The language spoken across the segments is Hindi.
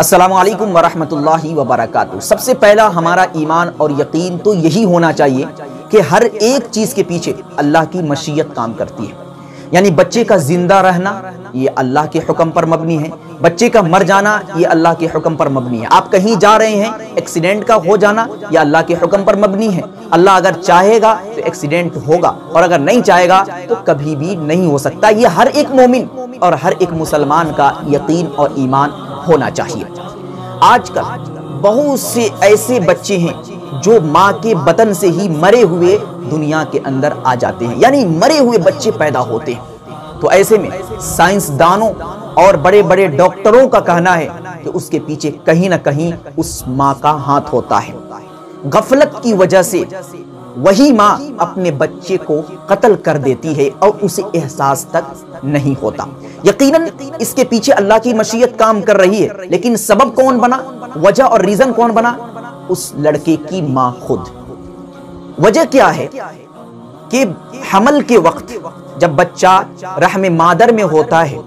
असलकम वरहमतुल्लाहि वबरकातुहू सबसे पहला हमारा ईमान और यकीन तो यही होना चाहिए कि हर एक चीज़ के पीछे अल्लाह की मशीयत काम करती है। यानी बच्चे का ज़िंदा रहना, ये अल्लाह के हुक्म पर मबनी है। बच्चे का मर जाना, ये अल्लाह के हुक्म पर मबनी है। आप कहीं जा रहे हैं, एक्सीडेंट का हो जाना, ये अल्लाह के हुक्म पर मबनी है। अल्लाह अगर चाहेगा तो एक्सीडेंट होगा, और अगर नहीं चाहेगा तो कभी भी नहीं हो सकता। ये हर एक मोमिन और हर एक मुसलमान का यकीन और ईमान होना चाहिए। आजकल बहुत से ऐसे बच्चे हैं जो माँ के बतन से ही मरे हुए दुनिया के अंदर आ जाते हैं, यानी मरे हुए बच्चे पैदा होते हैं। तो ऐसे में साइंसदानों और बड़े बड़े डॉक्टरों का कहना है कि उसके पीछे कहीं ना कहीं उस माँ का हाथ होता है। गफलत की वजह से वही माँ अपने बच्चे को कत्ल कर देती है और उसे एहसास तक नहीं होता। यकीनन इसके पीछे अल्लाह की मशीयत काम कर रही है, लेकिन सबब कौन बना, वजह और रीजन कौन बना, उस लड़के की माँ खुद। वजह क्या है कि हमल के वक्त जब बच्चा रहम मादर में होता है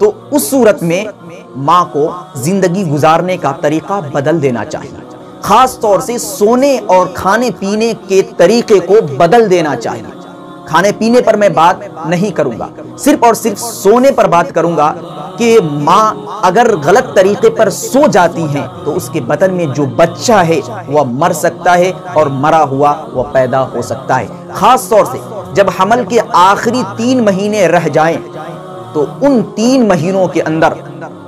तो उस सूरत में माँ को ज़िंदगी गुजारने का तरीका बदल देना चाहिए। खास तौर से सोने और खाने पीने के तरीके को बदल देना चाहिए। खाने पीने पर मैं बात नहीं करूँगा। सिर्फ़ और सिर्फ़ सोने पर बात करूँगा कि माँ अगर गलत तरीके पर सो जाती हैं तो उसके बदन में जो बच्चा है, वह मर सकता है और मरा हुआ वह पैदा हो सकता है। खास तौर से जब हमल के आखिरी तीन महीने रह जाएँ तो उन तीन महीनों के अंदर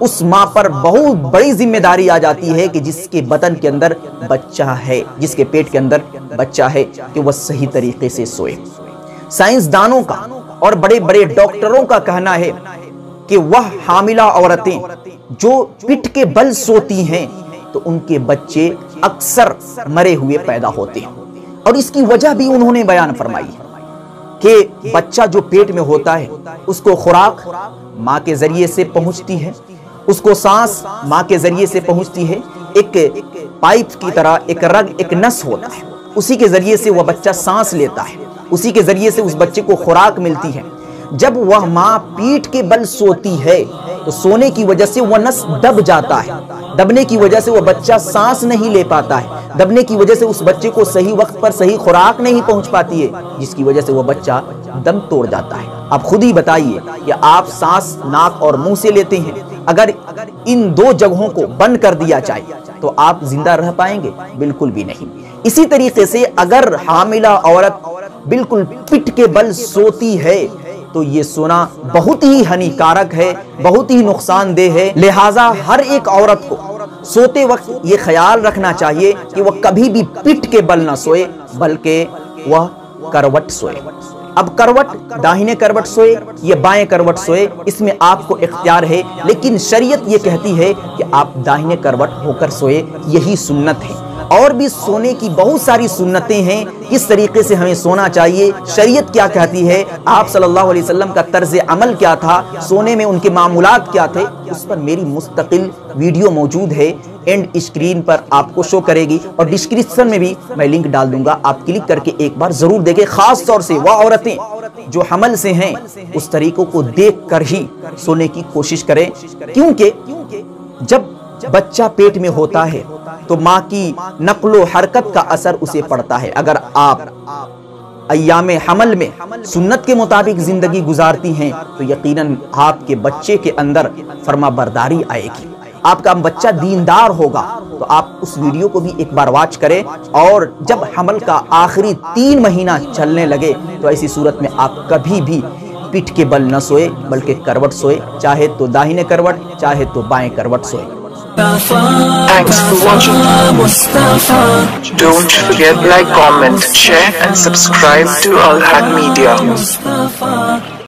उस माँ पर बहुत बड़ी ज़िम्मेदारी आ जाती है कि जिसके बदन के अंदर बच्चा है, जिसके पेट के अंदर बच्चा है कि वह सही तरीके से सोए। साइंसदानों का और बड़े बड़े डॉक्टरों का कहना है कि वह हामिला औरतें जो पिट के बल सोती हैं तो उनके बच्चे अक्सर मरे हुए पैदा होते हैं। और इसकी वजह भी उन्होंने बयान फरमाई कि बच्चा जो पेट में होता है, उसको खुराक माँ के ज़रिए से पहुँचती है। उसको सांस माँ के ज़रिए से पहुँचती है। एक पाइप की तरह एक रग, एक नस होता है। उसी के ज़रिए से वह बच्चा सांस लेता है। उसी के ज़रिए से उस बच्चे को खुराक मिलती है। जब वह माँ पीठ के बल सोती है तो सोने की वजह से वह नस दब जाता है। दबने की वजह से वह बच्चा सांस नहीं ले पाता है। दबने की वजह से उस बच्चे को सही वक्त पर सही खुराक नहीं पहुँच पाती है, जिसकी वजह से वह बच्चा दम तोड़ जाता है। आप खुद ही बताइए कि आप सांस नाक और मुँह से लेते हैं। अगर इन दो जगहों को बंद कर दिया जाए तो आप ज़िंदा रह पाएँगे। बिल्कुल भी नहीं। इसी तरीके से अगर हामिला औरत बिल्कुल पिट के बल सोती है तो ये सोना बहुत ही हानिकारक है, बहुत ही नुकसानदेह है। लिहाजा हर एक औरत को सोते वक्त ये ख्याल रखना चाहिए कि वह कभी भी पिट के बल ना सोए, बल्कि वह करवट सोए। अब करवट, दाहिने करवट सोए, ये बाएँ करवट सोए, इसमें आपको इख्तियार है, लेकिन शरीयत ये कहती है कि आप दाहिने करवट होकर सोए, यही सुन्नत है। और भी सोने की बहुत सारी सुन्नतें हैं, किस तरीके से हमें सोना चाहिए, शरीयत क्या कहती है, आप सल्लल्लाहु अलैहि वसल्लम का तर्ज अमल क्या था, सोने में उनके मामूलात क्या थे, उस पर मेरी मुस्तकिल वीडियो मौजूद है एंड स्क्रीन पर आपको शो करेगी और डिस्क्रिप्शन में भी मैं लिंक डाल दूँगा। आप क्लिक करके एक बार ज़रूर देखें, खास तौर से वह औरतें जो हमल से हैं, उस तरीकों को देख कर ही सोने की कोशिश करें। क्योंकि जब बच्चा पेट में होता है तो माँ की नकलो हरकत का असर उसे पड़ता है। अगर आप अयाम हमल में सुन्नत के मुताबिक ज़िंदगी गुजारती हैं तो यकीनन आपके बच्चे के अंदर फर्मा बरदारी आएगी। आपका बच्चा दीनदार होगा तो आप उस वीडियो को भी एक बार वॉच करें और जब हमल का आखिरी तीन महीना चलने लगे तो ऐसी सूरत में आप कभी भी पीठ के बल न सोए बल्कि करवट सोए चाहे तो दाहिने करवट चाहे तो बाएँ करवट सोए Thanks for watching. Don't forget like, comment, share and subscribe to Al Media.